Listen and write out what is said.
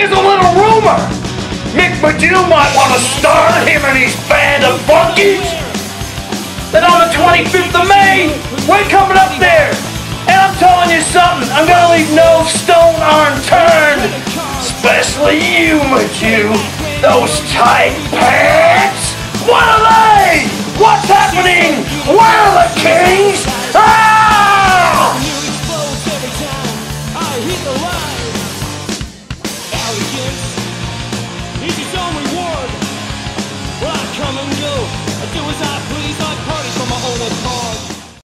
rumor. Mick Magoo might want to star him and his band of bunkies. Then on the 25th of May, we're coming up there. And I'm telling you something, I'm gonna leave no stone unturned. Especially you, Magoo. Those tight pants. What are they? What's happening? Where are the kings? Ah! conscience is its own reward. Well, I come and go, I do as I